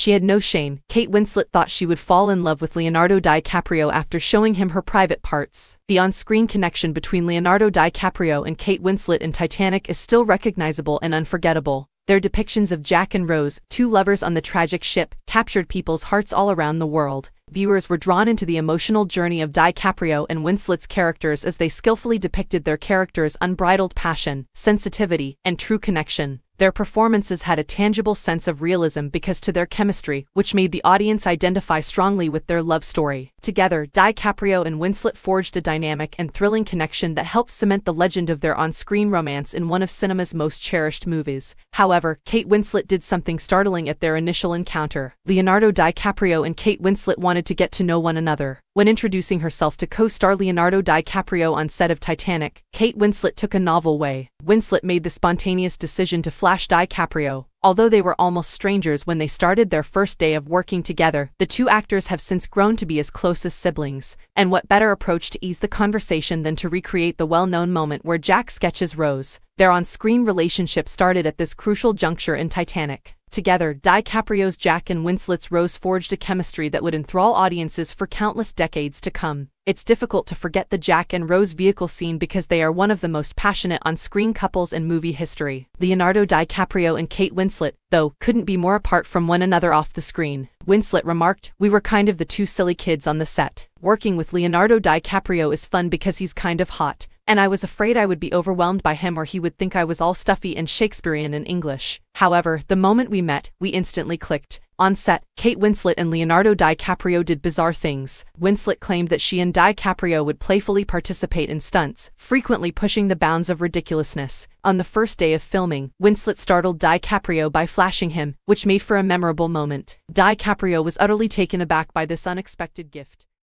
She had no shame. Kate Winslet thought she would fall in love with Leonardo DiCaprio after showing him her private parts. The on-screen connection between Leonardo DiCaprio and Kate Winslet in Titanic is still recognizable and unforgettable. Their depictions of Jack and Rose, two lovers on the tragic ship, captured people's hearts all around the world. Viewers were drawn into the emotional journey of DiCaprio and Winslet's characters as they skillfully depicted their characters' unbridled passion, sensitivity, and true connection. Their performances had a tangible sense of realism because to their chemistry, which made the audience identify strongly with their love story. Together, DiCaprio and Winslet forged a dynamic and thrilling connection that helped cement the legend of their on-screen romance in one of cinema's most cherished movies. However, Kate Winslet did something startling at their initial encounter. Leonardo DiCaprio and Kate Winslet wanted to get to know one another. When introducing herself to co-star Leonardo DiCaprio on set of Titanic, Kate Winslet took a novel way. Winslet made the spontaneous decision to flash DiCaprio. Although they were almost strangers when they started their first day of working together, the two actors have since grown to be as close as siblings. And what better approach to ease the conversation than to recreate the well-known moment where Jack sketches Rose. Their on-screen relationship started at this crucial juncture in Titanic. Together, DiCaprio's Jack and Winslet's Rose forged a chemistry that would enthrall audiences for countless decades to come. It's difficult to forget the Jack and Rose vehicle scene because they are one of the most passionate on-screen couples in movie history. Leonardo DiCaprio and Kate Winslet, though, couldn't be more apart from one another off the screen. Winslet remarked, We were kind of the two silly kids on the set. Working with Leonardo DiCaprio is fun because he's kind of hot, and I was afraid I would be overwhelmed by him or he would think I was all stuffy and Shakespearean in English. However, the moment we met, we instantly clicked. On set, Kate Winslet and Leonardo DiCaprio did bizarre things. Winslet claimed that she and DiCaprio would playfully participate in stunts, frequently pushing the bounds of ridiculousness. On the first day of filming, Winslet startled DiCaprio by flashing him, which made for a memorable moment. DiCaprio was utterly taken aback by this unexpected gift.